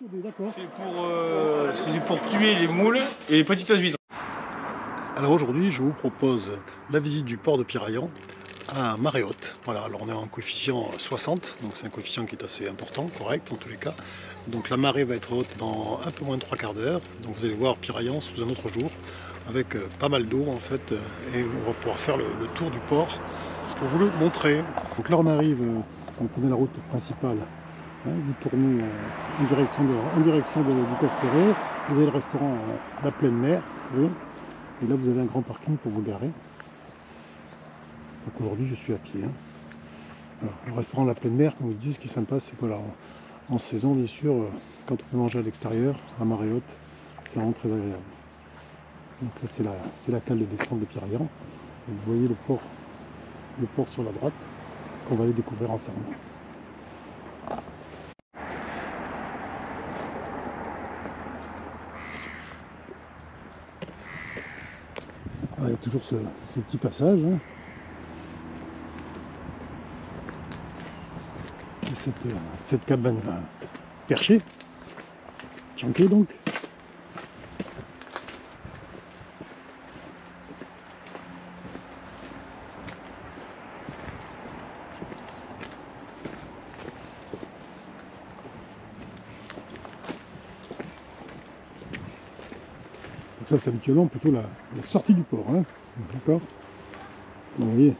C'est pour, euh, c'est pour tuer les moules et les petites huîtres. Alors aujourd'hui, je vous propose la visite du port de Piraillan à marée haute. Voilà, alors on est en coefficient 60, donc c'est un coefficient qui est assez important, correct en tous les cas. Donc la marée va être haute dans un peu moins de trois quarts d'heure. Donc vous allez voir Piraillan sous un autre jour, avec euh, pas mal d'eau en fait, euh, et on va pouvoir faire le, le tour du port pour vous le montrer. Donc là on arrive, on prenez la route principale, vous tournez euh, en direction, de, en du Cap Ferré, vous avez le restaurant La Pleine Mer, vous savez, et là, vous avez un grand parking pour vous garer. Donc aujourd'hui, je suis à pied. hein. Le restaurant La Pleine Mer, comme vous dites, ce qui est sympa, c'est que voilà, en, saison, bien sûr, euh, quand on peut manger à l'extérieur, à marée haute, c'est vraiment très agréable. Donc là, c'est la, la cale de descente de. Et vous voyez le port, le port sur la droite, qu'on va aller découvrir ensemble. Ah, Il y a toujours ce, petit passage. hein. Et cette, euh, cette cabane euh, perchée, chanquée donc. Donc ça c'est habituellement plutôt la, sortie du port. hein. D'accord Vous voyez,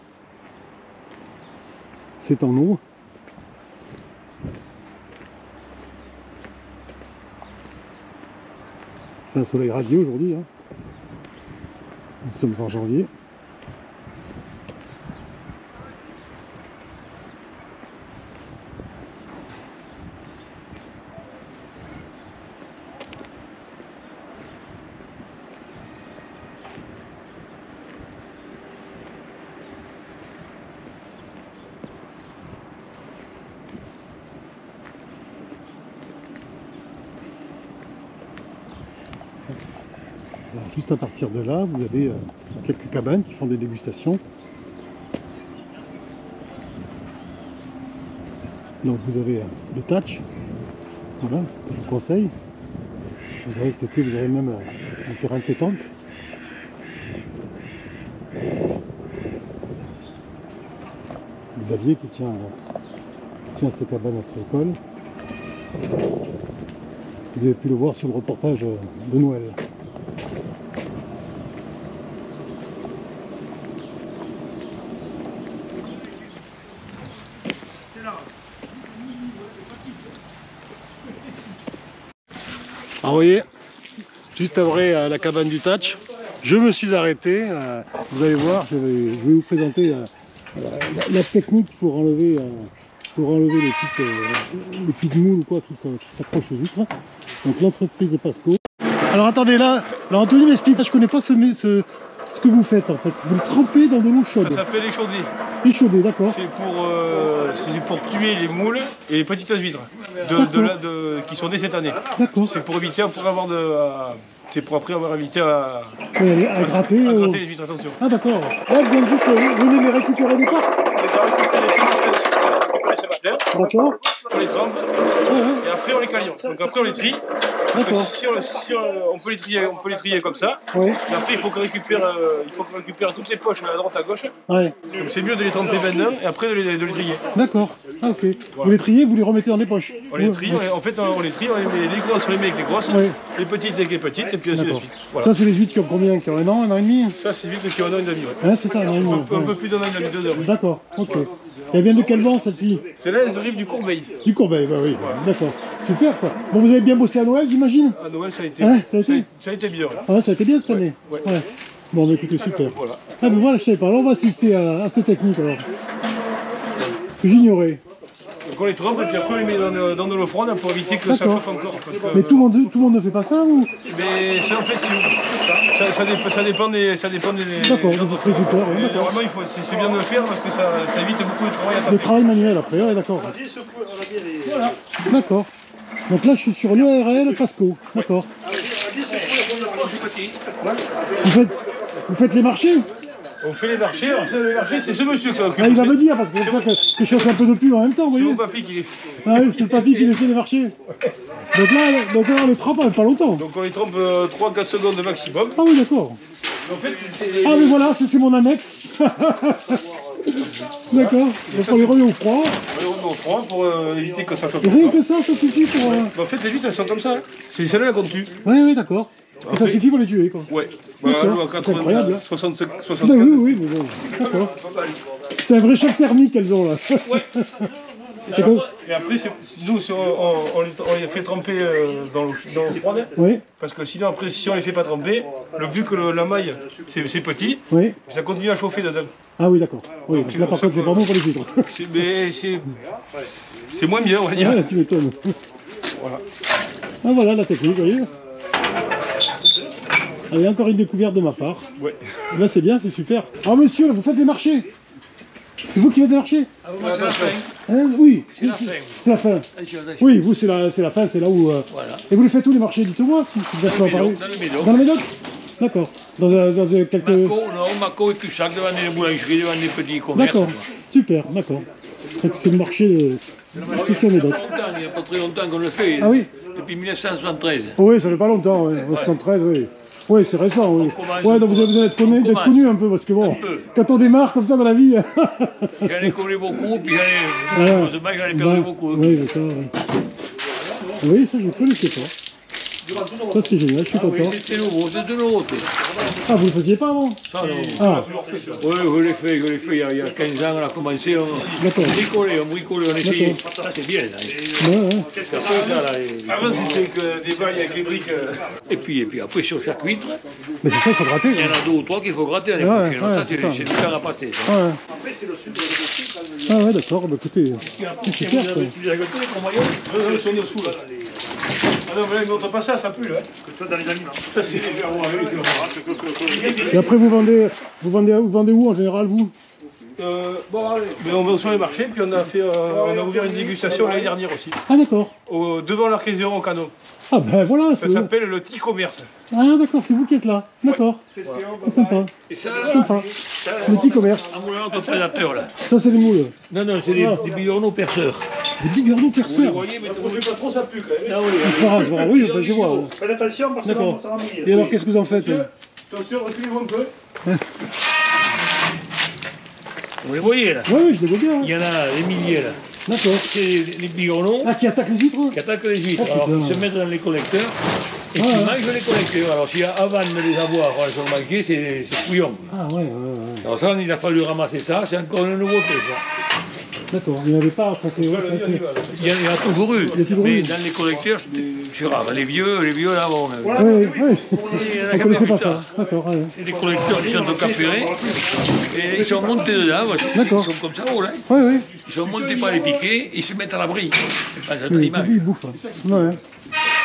c'est en eau. Fait un soleil radieux aujourd'hui. hein. Nous sommes en janvier. Juste à partir de là, vous avez euh, quelques cabanes qui font des dégustations. Donc vous avez euh, le voilà, que je vous conseille. Vous avez cet été, vous avez même euh, un terrain de pétanque. Xavier qui tient, qui tient cette cabane astréicole. Vous avez pu le voir sur le reportage euh, de Noël. Alors vous voyez, juste après euh, la cabane du Touch, je me suis arrêté. euh, vous allez voir, je vais, vous présenter la, technique pour enlever, pour enlever les petites, euh, les petites moules ou quoi qui s'accrochent aux huîtres. Donc l'entreprise de Pasco. Alors attendez, là, là Anthony m'explique, je connais pas ce, ce, ce que vous faites en fait. Vous le trempez dans de l'eau Ça chaude. s'appelle échaudé. Échaudé, d'accord. C'est pour, euh, c'est pour tuer les moules et les petites huîtres de, de la- de- qui sont nées cette année. D'accord. C'est pour éviter, pour avoir de, c'est pour après avoir évité à, à gratter. à euh, gratter les huîtres. Attention. Ah d'accord. Là, vous venez juste euh, venez les récupérer des parcs. On les a récupérés ce matin, on les a récupérés ce matin, D'accord. on les trempe ouais, et après on les calibre. Donc après on les trie. D'accord. Si on, si on- on peut les trier, on peut les trier comme ça. Et après il faut qu'on récupère, euh, il faut qu'on récupère toutes les poches à droite à gauche. ouais. Donc c'est mieux de les tremper maintenant et après de les, de les trier. D'accord. Ah, ok. Vous les triez, vous les remettez dans les poches. On les trie, ouais. on- en fait on, les trie, on les met les grosses, on les met avec les grosses, Ouais. les petites avec les petites et puis ainsi de suite. Voilà. Ça, c'est les huîtres qui ont combien Qui ont un an, un an et demi Ça, c'est vite qui en a une demi. Ouais. Hein, C'est ça, un an et demi. Un, peu- un plus d'un an et demi, deux heures. oui. D'accord, ok. Elle vient de quel vent celle-ci C'est là les rives du Courbeil. Du Courbeil, bah oui. D'accord. Super ça. Bon, vous avez bien bossé à Noël, j'imagine À Noël, ça a été, Ouais, ça a été ça a été bien. là. Ah, ça a été bien cette année Ouais. Bon, bah écoutez, super. Voilà. Ah, ben voilà, je savais pas. Alors, on va assister à, à cette technique alors. Que j'ignorais. Donc on les trempe et puis après on les met dans, de- dans de l'eau froide pour éviter que ça chauffe encore. parce que- Mais tout le, monde, tout le monde ne fait pas ça ou Mais ça en fait, ça, ça, dépend, ça dépend des. Ça dépend des D'accord, des agriculteurs, oui, Mais d'accord. Normalement, il faut, c'est bien de le faire parce que ça, ça évite beaucoup de travail à Le travail manuel après, ouais, d'accord. D'accord. Donc là, je suis sur l'URL Pasco. D'accord. Vous faites, vous faites les marchés On fait les marchés, alors ça, les marchés, c'est ce monsieur qui s'en occupe. Ah, il va me dire, parce que c'est comme ça que, que je fasse un peu de pub en même temps, vous C'est voyez mon papy qui les fait. Ah oui, c'est le papy qui les fait les marchés. Donc là, donc là on les trempe en pas longtemps. Donc on les trompe 3-4 secondes de maximum. Ah oui, d'accord. En fait, c'est les... Ah mais voilà, c'est c'est mon annexe. D'accord. Donc on les remet au froid. on les remet au froid pour euh, éviter que ça choque. Rien que ça, ça suffit pour... euh, Bah, en fait, les huîtres, elles sont comme ça. hein. C'est celle-là qu'on tue. Oui, oui, d'accord. Et ça Après- suffit pour les tuer, quoi. Ouais. À C'est 80, incroyable, hein. 65, Ben 64. oui, oui, mais bon, d'accord. C'est un vrai choc thermique qu'elles ont là. Ouais. C'est comme- Et après, nous, on, on- on les, fait tremper euh, dans l'eau froide. Oui, Parce que sinon, après, si on les fait pas tremper, le, vu que le- la maille, c'est petit, oui. ça continue à chauffer dedans. Ah oui, d'accord. Oui, donc là par contre c'est vraiment pour les huîtres. Mais c'est c'est moins bien, on va dire. Ouais, tu m'étonnes. Voilà. Ah voilà la technique, vous voyez. Allez, encore une découverte de ma part. Ouais. Là c'est bien, c'est super. Ah monsieur, là, vous faites des marchés C'est vous qui faites des marchés moi, c'est la fin. Hein, Oui, c'est la fin. c'est la fin. Oui, vous c'est la, c'est la fin, c'est là où... euh, Et vous les faites où les marchés? Dites-moi si vous en parler. Dans le Médoc. Dans le Médoc? D'accord. Dans, un- dans un- quelques... Marco, non, Marco et Cussac devant les boulangeries, devant les petits commerces. D'accord, super, d'accord. Donc c'est le marché de... C'est sur Médoc. Il n'y a pas très longtemps qu'on le fait. Ah oui? Depuis 1973. Oh oui, ça fait pas longtemps, ouais. En 73, oui. Oui, c'est récent, oui. commence- Ouais, donc vous avez besoin d'être connu, on d'être connu un peu, parce que bon, quand on démarre comme ça dans la vie... J'en ai connu beaucoup, puis j'en ai, j'en ai perdu bah, beaucoup. oui, ça... ouais. Oui, ça je ne connaissais pas. Ça c'est génial, je suis Ah oui, content. c'est nouveau, c'est de nouveauté. Ah, vous le faisiez pas avant Ça, non. Ah, Oui, je l'ai fait, je l'ai fait il y, a, il y a 15 ans, on a commencé, on, d'accord. on bricolait, on bricolait, on essayait. Ça, c'est bien. là. Ouais, ouais. Après, ça, là, et, Avant, c'était que des bails avec les briques. euh, et puis, et puis après, sur chaque huître, Mais c'est ça, il faut gratter. il y en a deux ou trois qu'il faut gratter l'année Ouais, prochaine. ça, c'est c'est c'est du pain à pâté. ça. Ouais. Ah ouais, d'accord, bah écoutez, c'est super ça. Tu les as gâtés, ton maillot ils sont dessous, là. Ah non, mais là, ils pas ça, ça pue, là. Ça, c'est les verres Et après vous vendez, vous vendez, vous vendez où en général, vous Euh, bon, allez. Mais on va sur les marchés, puis on a, fait, euh, on a ouvert une dégustation l'année dernière aussi. Ah d'accord. Au- devant l'archésion au canot. Ah ben voilà, Ça c'est- s'appelle le petit commerce. Ah d'accord, c'est vous qui êtes là. D'accord. Ah, sympa. Et ça, Sympa. ça, Le petit commerce. un moulin de prédateur, là. Ça c'est les moules. Non, non, c'est des, Ah. des perceurs. Vous perceurs. voyez, mais on fait pas trop, ça pue quand même. Ah oui, C'est pas grave, c'est pas grave. Oui, enfin, je vois. Faites attention parce que D'accord. ça va mouiller. Et alors qu'est-ce que vous en faites hein Attention, reculez-vous un peu. Vous les voyez, là Oui, oui, je les vois bien. Il y en a des milliers, là. D'accord. C'est les, bigorneaux Ah, qui attaquent les huîtres qui attaquent les huîtres. Oh, Alors, ils se mettent dans les collecteurs et qui Ouais, ouais. mangent les collecteurs. Alors, si avant de les avoir, on les a mangés, c'est c'est couillon. Ah ouais, ouais, ouais. Alors, ça, il a fallu ramasser ça. C'est encore une nouveauté, ça. D'accord. Il n'y avait pas. Enfin, c'est, ouais, c'est, c'est- Il y, en, il y en a toujours eu. Il y a toujours mais eu. dans les collecteurs, c'est- rare. Les vieux, les vieux, là, bon. euh, Oui, oui, a On jamais connaissait pas ça. ça. D'accord. ouais. C'est des collecteurs qui sont de Capéré. Et ils sont montés dedans. voilà. D'accord. Ils sont comme ça, oh, là. Oui, oui. Ils sont montés par les piquets, ils se mettent à l'abri. Oui, l'image. lui, il bouffe. hein. Ouais.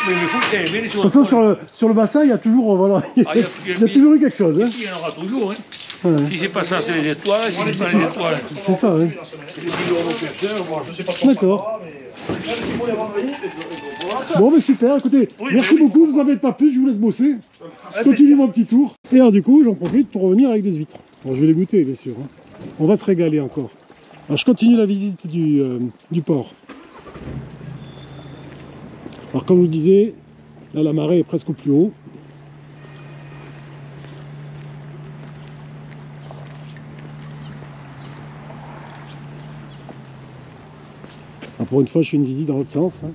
Mais il faut les De toute façon, sur le, sur le bassin, il y a toujours, euh, voilà, il y a, Ah, a- il y a toujours eu quelque chose. Hein. Il y en aura toujours. Hein. Ouais. Si c'est pas ça, c'est les étoiles. Si c'est pas les étoiles, C'est ça, hein. D'accord. Bon, mais super, écoutez, merci beaucoup, vous embête pas plus, je vous laisse bosser. Je continue mon petit tour. Et alors, du coup, j'en profite pour revenir avec des huîtres. Bon, je vais les goûter, bien sûr. hein. On va se régaler encore. Alors, je continue la visite du, euh, du port. Alors, comme je vous disais, là, la marée est presque au plus haut. Alors, pour une fois, je fais une visite dans l'autre sens. hein.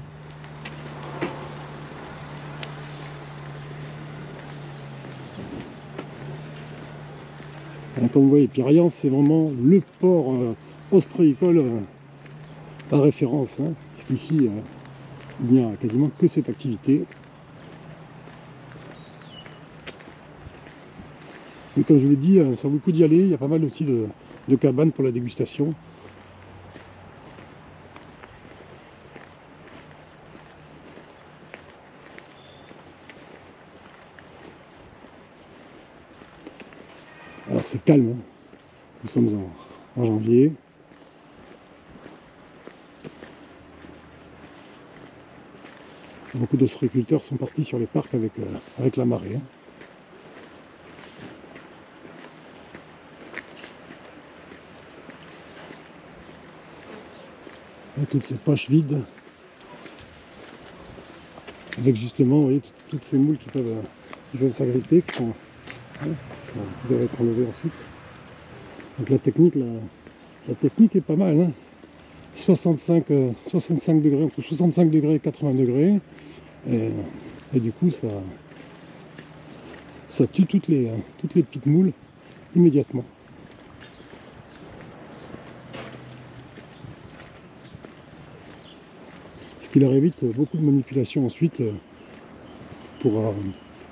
Comme vous voyez, Piraillance, c'est vraiment le port euh, ostréicole euh, par référence. Hein, Puisqu'ici, euh, il n'y a quasiment que cette activité. Mais comme je vous l'ai dit, euh, ça vaut le coup d'y aller. Il y a pas mal aussi de cabanes pour la dégustation. Alors c'est calme, hein. nous sommes en, janvier. Beaucoup d'ostréiculteurs sont partis sur les parcs avec, euh, avec la marée. Hein. Toutes ces poches vides avec justement vous voyez, toutes, ces moules qui peuvent, euh, qui s'agripper, qui sont hein, qui, doivent être enlevées ensuite. Donc la technique, la, technique est pas mal. hein. 65, euh, 65 degrés, entre 65 degrés et 80 degrés. Et, et du coup, ça, ça tue toutes les, euh, toutes les petites moules immédiatement. Ce qui leur évite beaucoup de manipulation ensuite euh, pour, euh,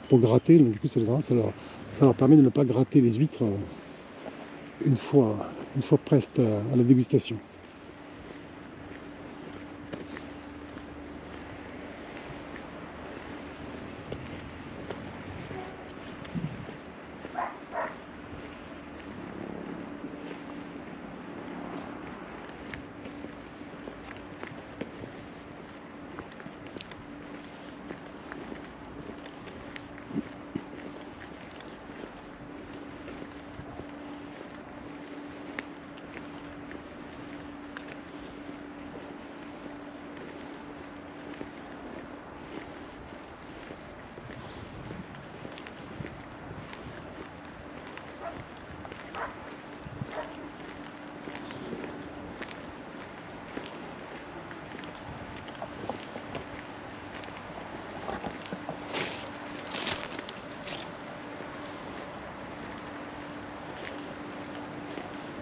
pour gratter. Donc, du coup, ça, les- leur, ça leur permet de ne pas gratter les huîtres euh, une fois, une fois prêtes à, à la dégustation.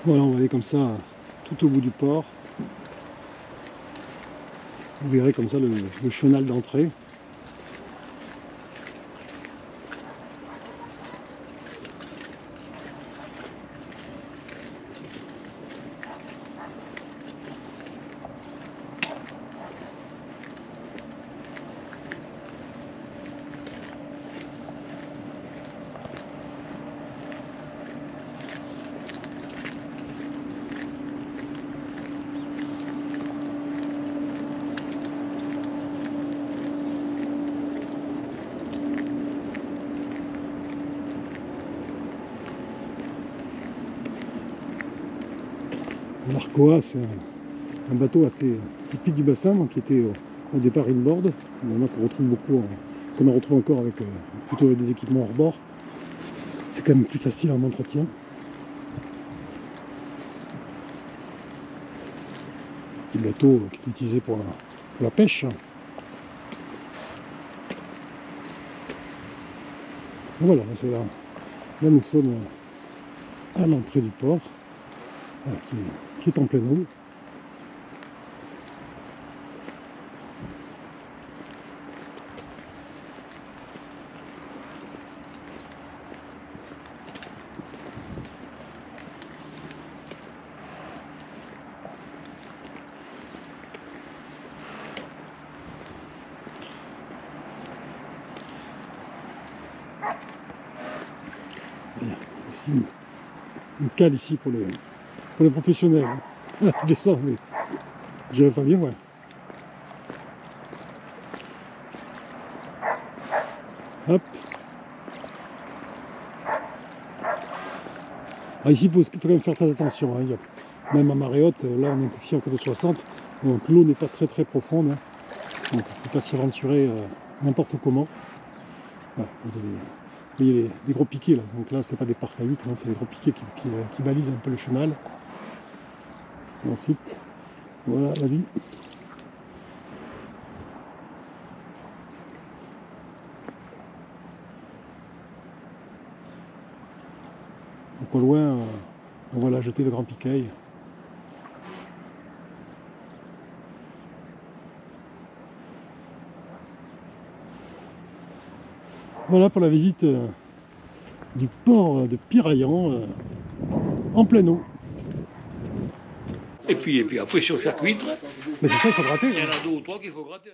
Voilà, on va aller comme ça tout au bout du port. Vous verrez comme ça le, le chenal d'entrée. L'Arcoa, c'est un, bateau assez typique du bassin, qui était au, au départ inboard, maintenant qu'on retrouve beaucoup, qu'on en retrouve encore avec euh, plutôt avec des équipements hors bord. C'est quand même plus facile en entretien. Petit bateau qui est utilisé pour la, pour la pêche. Voilà, là, c'est là. Là, nous sommes à l'entrée du port, qui, est- en y a aussi une, cale ici pour les, pour les professionnels. Je descends, mais j'irai pas bien loin. Hop. Ah, ici, il faut, quand même faire très attention. hein. Même à marée haute, là on est coefficient que de 60, donc l'eau n'est pas très très profonde. hein. Donc il ne faut pas s'y aventurer euh, n'importe comment. Vous voyez les, gros piquets là, donc là c'est pas des parcs à huîtres, hein, c'est les gros piquets qui, qui, euh, balisent un peu le chenal. Ensuite, voilà la vue. Donc au loin, euh, on voit la jetée de grands piquets. Voilà pour la visite euh, du port de Piraillan euh, en pleine eau. Et puis, et puis après, sur chaque huître, Mais c'est ça qu'il faut gratter. il y en a deux ou trois qu'il faut gratter.